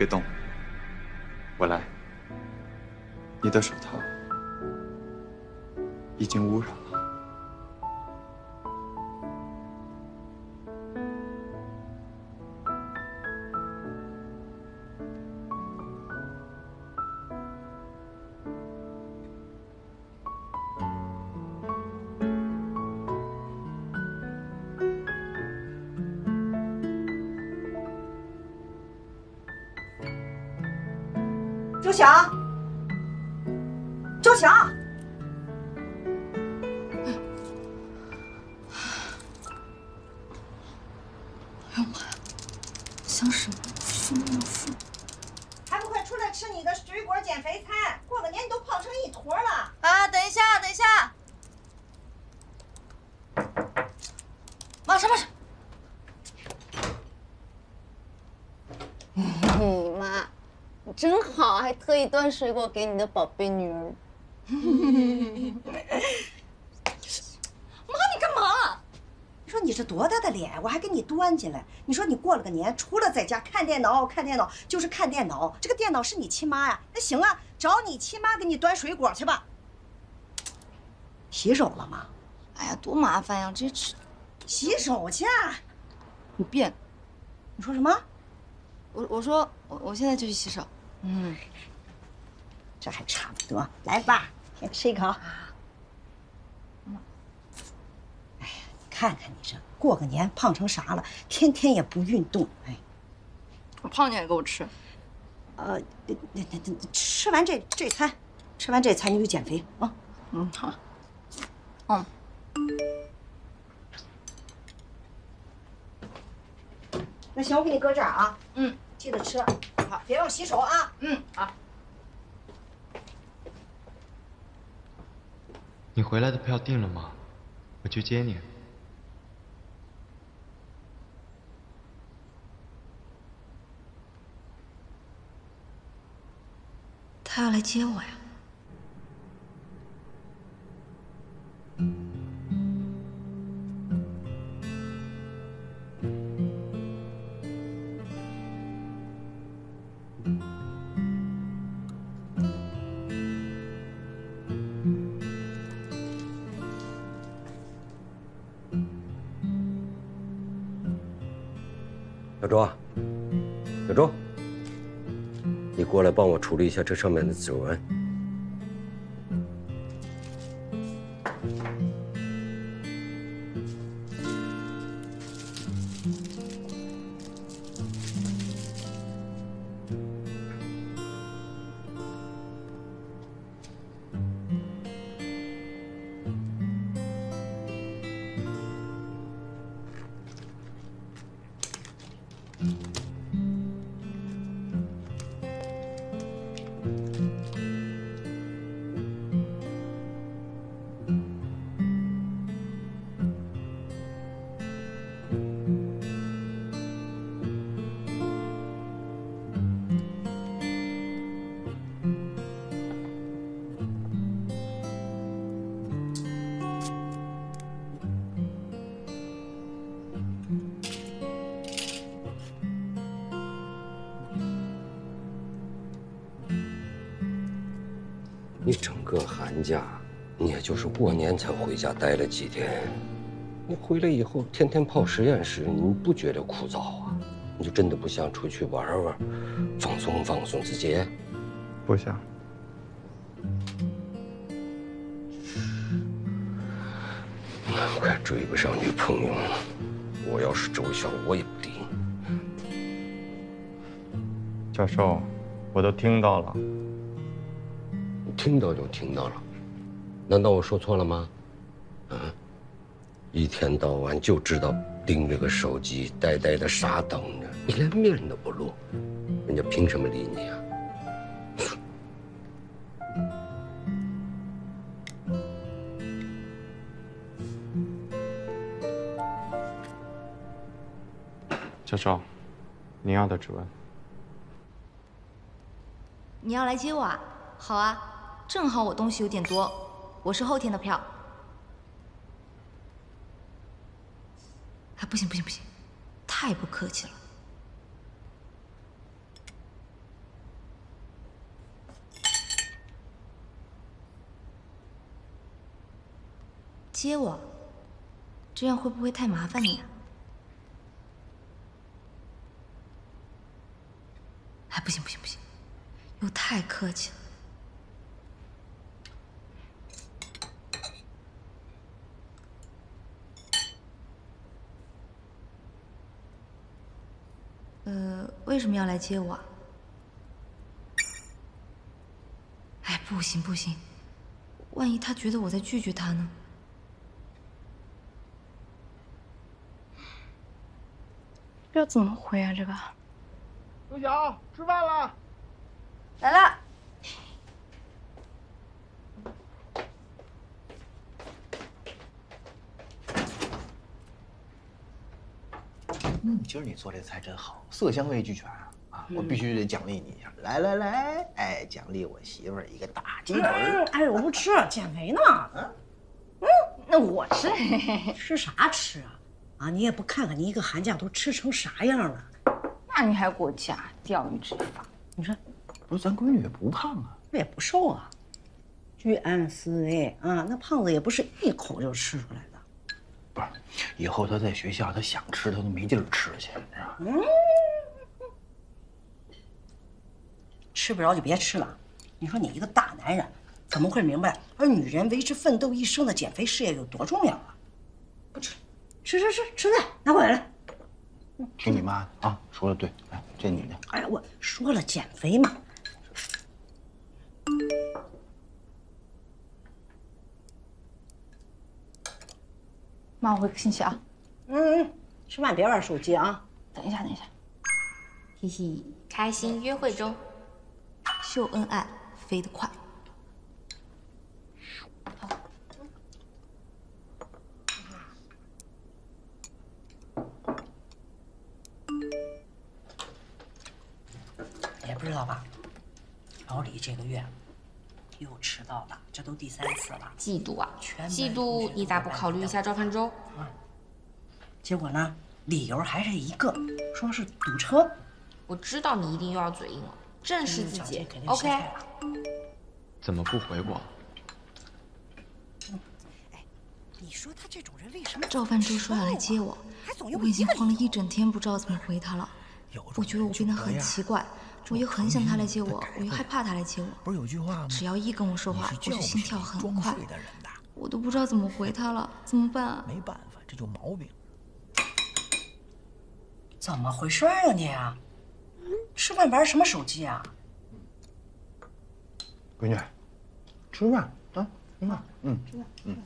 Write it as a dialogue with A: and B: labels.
A: 别动，我来。你的手套已经污染了。
B: 周翔，周翔，
C: 哎呦妈呀！想什么？疯了疯！
B: 还不快出来吃你的水果减肥餐？过个年你都胖成一坨了。
C: 啊，等一下，等一下，马上马上！
D: 你妈，你真好，还特意端水果给你的宝贝女儿。
C: 妈，你干嘛？
B: 你说你这多大的脸，我还给你端进来。你说你过了个年，除了在家看电脑、看电脑，就是看电脑。这个电脑是你亲妈呀？那行啊，找你亲妈给你端水果去吧。洗手了吗？
C: 哎呀，多麻烦呀！这吃，
B: 洗手去啊。
C: 你变。
B: 你说什么？
C: 我我说我我现在就去洗手。
B: 嗯，这还差不多。来吧，先吃一口。哎呀，你看看你这，过个年胖成啥了？天天也不运动，哎。
C: 我胖你也给我吃？
B: 呃，那那那吃完这这餐，吃完这餐你就减肥啊。
C: 嗯，好。嗯。
B: 那行，我给你搁这儿啊。
C: 嗯，
B: 记得吃，好，别忘洗手啊。
C: 嗯，好。
A: 你回来的票订了吗？我去接你。
C: 他要来接我呀？
E: 小周啊，小周，你过来帮我处理一下这上面的指纹。你整个寒假，你也就是过年才回家待了几天。你回来以后天天泡实验室，你不觉得枯燥啊？你就真的不想出去玩玩，放松放松自己？
A: 不想。
E: 难怪追不上女朋友。我要是周晓，我也不顶。
A: 教授，我都听到了。
E: 听到就听到了，难道我说错了吗？啊，一天到晚就知道盯着个手机，呆呆的傻等着，你连面都不露，人家凭什么理你啊？
A: 教授，您要的指纹。
C: 你要来接我啊？好啊，正好我东西有点多我是后天的票。啊不行不行不行太不客气了。接我？这样会不会太麻烦你啊？哎不行不行不行又太客气了。为什么要来接我啊？哎，不行不行，万一他觉得我在拒绝他呢？
F: 要怎么回啊？这个
G: 刘晓，吃饭了。
B: 来了。
G: 嗯，今儿你做这菜真好，色香味俱全啊！啊，我必须得奖励你一下。来来来，哎，奖励我媳妇儿一个大鸡腿儿。
B: 哎，我不吃，减肥呢。嗯，嗯那我吃，吃啥吃啊？啊，你也不看看你一个寒假都吃成啥样了？
F: 那你还给我假钓鱼执法？
B: 你说
G: 不是咱闺女也不胖啊？
B: 那也不瘦啊。居安思危啊，那胖子也不是一口就吃出来的。
G: 不是，以后他在学校，他想吃他都没地儿吃去，你知道吗？
B: 嗯，吃不着就别吃了。你说你一个大男人，怎么会明白而女人为之奋斗一生的减肥事业有多重要啊？不吃，吃吃吃吃菜，拿过来来。
G: 听你妈的啊，说的对。来，这女的。
B: 哎呀，我说了减肥嘛。
F: 妈，我回个信息啊。
B: 嗯嗯，吃饭别玩手机啊。
F: 等一下，等一下。
C: 嘿嘿，开心约会中，秀恩爱飞得快。
B: 好也不知道吧，老李这个月又迟到了，这都第三次了。
H: 嫉妒啊！
B: 全班
H: 嫉妒，你咋不考虑一下赵范舟？
B: 结果呢，理由还是一个，说是堵车。
H: 我知道你一定又要嘴硬了，正视自己，OK？
A: 怎么不回我？
B: 你说他这种人为什么？
C: 赵范舟说要来接我，我已经慌了一整天，不知道怎么回他了。我觉得我变得很奇怪，我又很想他来接我，我又害怕他来接我。
G: 不是有句话吗？
C: 只要一跟我说话，我就心跳很快我都不知道怎么回他了，怎么办啊？
G: 没办法，这就毛病。
B: 怎么回事啊你啊？吃饭玩什么手机啊？
G: 闺女，吃饭啊，吃饭。嗯吃饭嗯。